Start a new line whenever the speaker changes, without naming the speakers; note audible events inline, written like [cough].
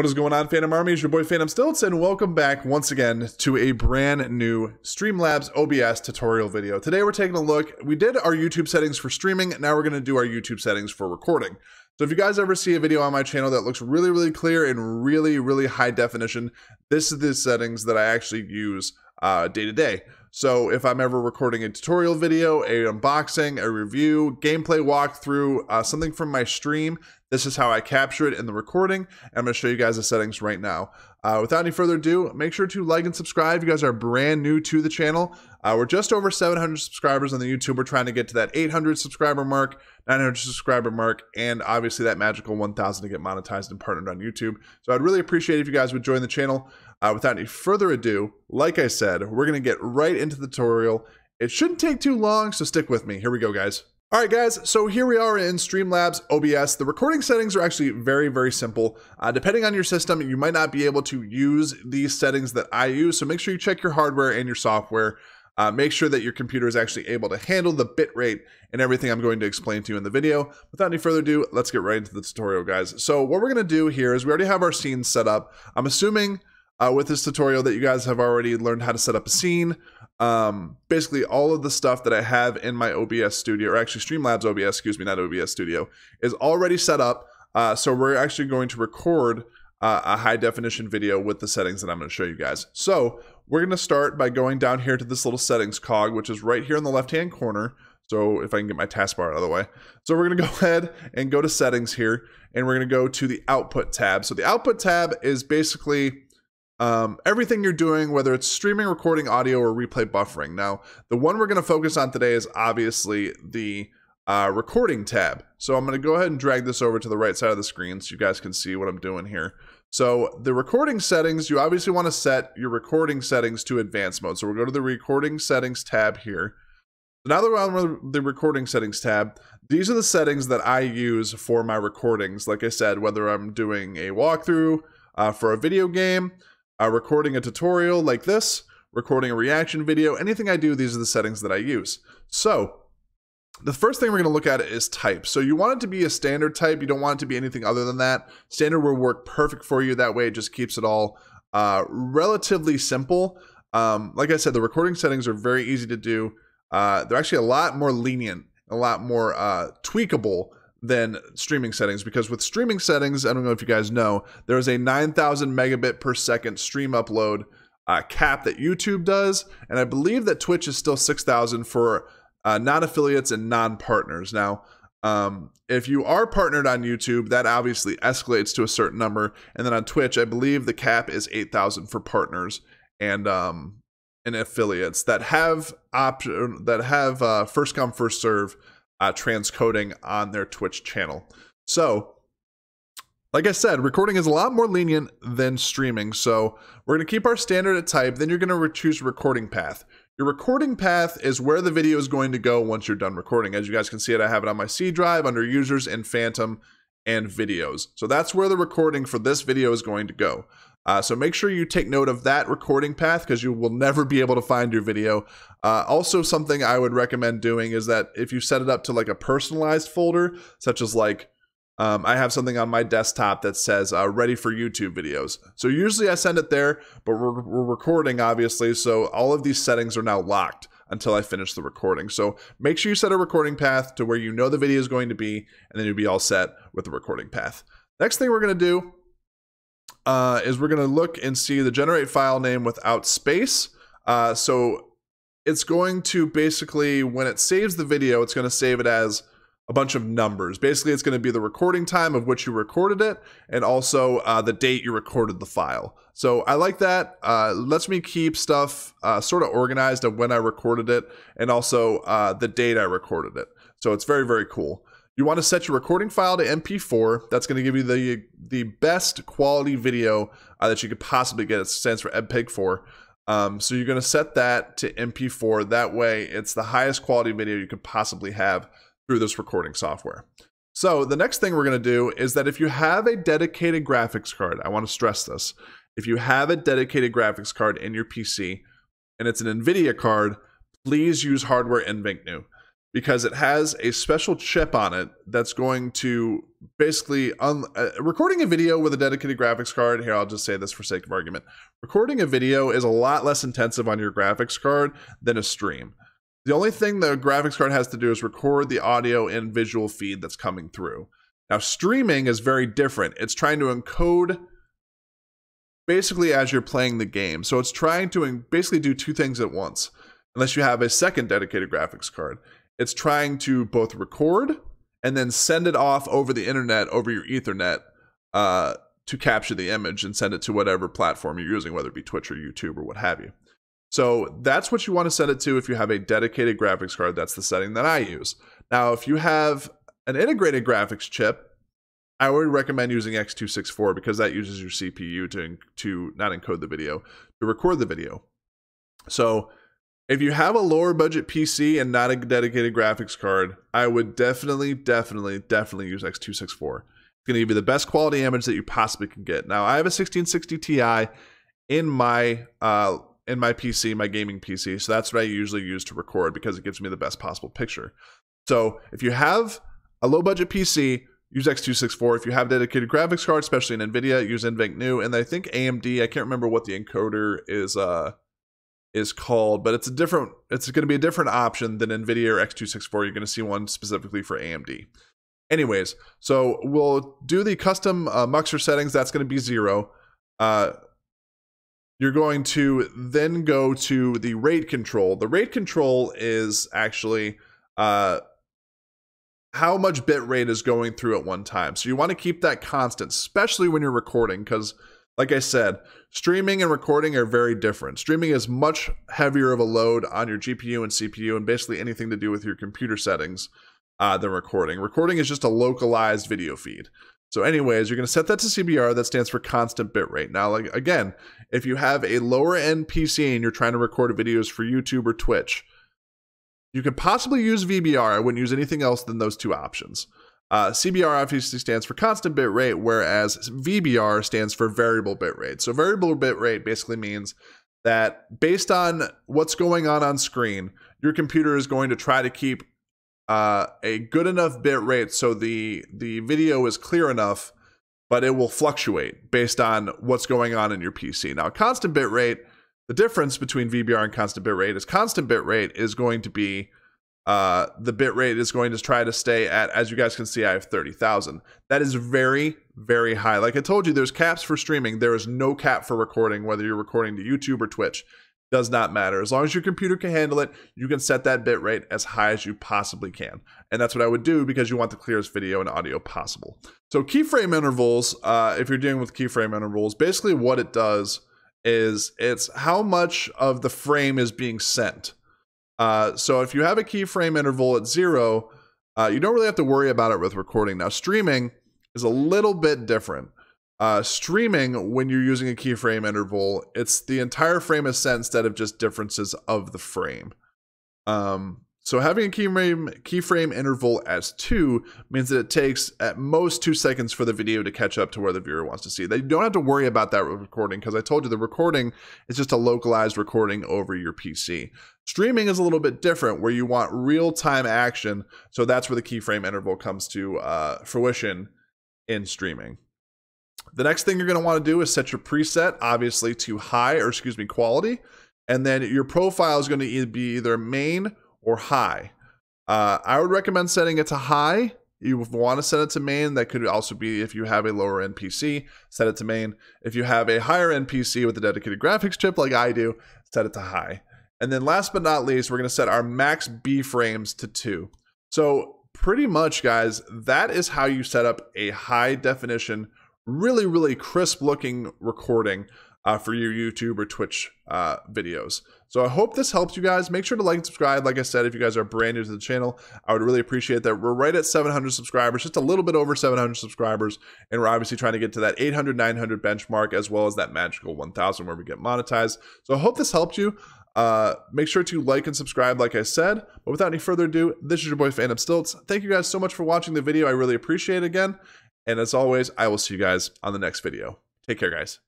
What is going on, Phantom Army? It's your boy Phantom Stiltz, and welcome back once again to a brand new Streamlabs OBS tutorial video. Today we're taking a look. We did our YouTube settings for streaming, now we're going to do our YouTube settings for recording. So if you guys ever see a video on my channel that looks really, really clear and really, really high definition, this is the settings that I actually use uh, day to day. So if I'm ever recording a tutorial video, a unboxing, a review, gameplay walkthrough, uh, something from my stream, this is how I capture it in the recording. I'm to show you guys the settings right now. Uh, without any further ado, make sure to like and subscribe. You guys are brand new to the channel, uh, we're just over 700 subscribers on the YouTube. We're trying to get to that 800 subscriber mark, 900 subscriber mark, and obviously that magical 1,000 to get monetized and partnered on YouTube. So I'd really appreciate if you guys would join the channel. Uh, without any further ado, like I said, we're going to get right into the tutorial. It shouldn't take too long, so stick with me. Here we go, guys. All right, guys, so here we are in Streamlabs OBS. The recording settings are actually very, very simple. Uh, depending on your system, you might not be able to use these settings that I use, so make sure you check your hardware and your software. Uh, make sure that your computer is actually able to handle the bit rate and everything I'm going to explain to you in the video. Without any further ado, let's get right into the tutorial, guys. So what we're going to do here is we already have our scene set up. I'm assuming uh, with this tutorial that you guys have already learned how to set up a scene. Um, basically, all of the stuff that I have in my OBS studio, or actually Streamlabs OBS, excuse me, not OBS studio, is already set up. Uh, so we're actually going to record uh, a high definition video with the settings that I'm going to show you guys. So we're going to start by going down here to this little settings cog, which is right here in the left hand corner. So if I can get my taskbar out of the way. So we're going [laughs] to go ahead and go to settings here, and we're going to go to the output tab. So the output tab is basically um, everything you're doing, whether it's streaming, recording audio, or replay buffering. Now, the one we're going to focus on today is obviously the uh, recording tab. So I'm going to go ahead and drag this over to the right side of the screen so you guys can see what I'm doing here. So the recording settings, you obviously want to set your recording settings to advanced mode. So we'll go to the recording settings tab here. Now that we're on the recording settings tab, these are the settings that I use for my recordings. Like I said, whether I'm doing a walkthrough uh, for a video game, uh, recording a tutorial like this, recording a reaction video, anything I do, these are the settings that I use. So the first thing we're going to look at is type. So you want it to be a standard type. You don't want it to be anything other than that. Standard will work perfect for you. That way it just keeps it all uh, relatively simple. Um, like I said, the recording settings are very easy to do. Uh, they're actually a lot more lenient, a lot more uh, tweakable than streaming settings because with streaming settings, I don't know if you guys know, there is a 9,000 megabit per second stream upload uh, cap that YouTube does, and I believe that Twitch is still 6,000 for uh, non-affiliates and non-partners. Now, um, if you are partnered on YouTube, that obviously escalates to a certain number, and then on Twitch, I believe the cap is 8,000 for partners and um, and affiliates that have option that have uh, first come first serve uh, transcoding on their Twitch channel. So, like I said, recording is a lot more lenient than streaming. So, we're going to keep our standard at type. Then you're going to re- choose recording path. Your recording path is where the video is going to go once you're done recording. As you guys can see it, I have it on my C drive under users and Phantom and videos. So that's where the recording for this video is going to go. Uh, so make sure you take note of that recording path because you will never be able to find your video. Uh, also, something I would recommend doing is that if you set it up to like a personalized folder, such as like um, I have something on my desktop that says uh, ready for YouTube videos. So usually I send it there, but we're, we're recording obviously. So all of these settings are now locked until I finish the recording. So make sure you set a recording path to where you know the video is going to be, and then you'll be all set with the recording path. Next thing we're going to do uh, is we're going to look and see the generate file name without space. Uh, so it's going to basically, when it saves the video, it's going to save it as a bunch of numbers. Basically, it's going to be the recording time of which you recorded it and also uh, the date you recorded the file. So I like that. Uh, lets me keep stuff uh, sort of organized of when I recorded it and also uh, the date I recorded it. So it's very, very cool. You want to set your recording file to MP4. That's going to give you the the best quality video uh, that you could possibly get. It stands for MPEG-4. Um, so you're going to set that to MP4. That way, it's the highest quality video you could possibly have through this recording software. So the next thing we're going to do is that if you have a dedicated graphics card, I want to stress this. If you have a dedicated graphics card in your PC and it's an NVIDIA card, please use hardware NVENC New. Because it has a special chip on it that's going to basically un- uh, recording a video with a dedicated graphics card here i'll just say this for sake of argument recording a video is a lot less intensive on your graphics card than a stream. The only thing the graphics card has to do is record the audio and visual feed that's coming through. Now streaming is very different. It's trying to encode basically as you're playing the game. So it's trying to basically do two things at once unless you have a second dedicated graphics card it's trying to both record and then send it off over the internet over your Ethernet uh, to capture the image and send it to whatever platform you're using, whether it be Twitch or YouTube or what have you. So that's what you want to set it to if you have a dedicated graphics card. That's the setting that I use. Now, if you have an integrated graphics chip, I would recommend using X264 because that uses your CPU to, to not encode the video, to record the video. So if you have a lower budget PC and not a dedicated graphics card, I would definitely, definitely, definitely use X264. It's going to give you the best quality image that you possibly can get. Now, I have a 1660 Ti in my uh, in my PC, my gaming PC, so that's what I usually use to record because it gives me the best possible picture. So if you have a low budget PC, use X264. If you have dedicated graphics card, especially in NVIDIA, use NVENC New. And I think AMD, I can't remember what the encoder is uh, is called, but it's a different. It's going to be a different option than NVIDIA or X264. You're going to see one specifically for AMD. Anyways, so we'll do the custom uh, Muxer settings. That's going to be zero. Uh, you're going to then go to the rate control. The rate control is actually uh, how much bit rate is going through at one time. So you want to keep that constant, especially when you're recording, because like I said, streaming and recording are very different. Streaming is much heavier of a load on your GPU and CPU and basically anything to do with your computer settings uh, than recording. Recording is just a localized video feed. So, anyways, you're going to set that to CBR. That stands for constant bitrate. Now, like again, if you have a lower end PC and you're trying to record videos for YouTube or Twitch, you could possibly use VBR. I wouldn't use anything else than those two options. Uh, CBR obviously stands for constant bit rate, whereas VBR stands for variable bit rate. So variable bit rate basically means that based on what's going on on screen, your computer is going to try to keep uh, a good enough bit rate so the the video is clear enough, but it will fluctuate based on what's going on in your PC. Now, constant bit rate, the difference between VBR and constant bit rate is constant bit rate is going to be uh, the bit rate is going to try to stay at, as you guys can see, I have 30,000. That is very, very high. Like I told you, there's caps for streaming. There is no cap for recording, whether you're recording to YouTube or Twitch. Does not matter. As long as your computer can handle it, you can set that bit rate as high as you possibly can. And that's what I would do because you want the clearest video and audio possible. So keyframe intervals, uh, if you're dealing with keyframe intervals, basically what it does is it's how much of the frame is being sent. Uh, so if you have a keyframe interval at zero, uh, you don't really have to worry about it with recording. Now, streaming is a little bit different. Uh, streaming, when you're using a keyframe interval, it's the entire frame is set instead of just differences of the frame. Um, so having a keyframe keyframe interval as two means that it takes at most two seconds for the video to catch up to where the viewer wants to see. They don't have to worry about that recording because I told you the recording is just a localized recording over your PC. Streaming is a little bit different where you want real time action. So that's where the keyframe interval comes to uh, fruition in streaming. The next thing you're going to want to do is set your preset, obviously, to high or excuse me, quality. And then your profile is going to be either main or high. Uh, I would recommend setting it to high. You want to set it to main. That could also be if you have a lower end PC, set it to main. If you have a higher end PC with a dedicated graphics chip like I do, set it to high. And then last but not least, we're going to set our max B frames to two. So pretty much, guys, that is how you set up a high definition, really, really crisp looking recording uh, for your YouTube or Twitch uh, videos. So I hope this helps you guys. Make sure to like and subscribe. Like I said, if you guys are brand new to the channel, I would really appreciate that. We're right at 700 subscribers, just a little bit over 700 subscribers. And we're obviously trying to get to that 800, 900 benchmark, as well as that magical 1000 where we get monetized. So I hope this helped you. Uh, make sure to like and subscribe, like I said. But without any further ado, this is your boy Phantom Stiltz. Thank you guys so much for watching the video. I really appreciate it again. And as always, I will see you guys on the next video. Take care, guys.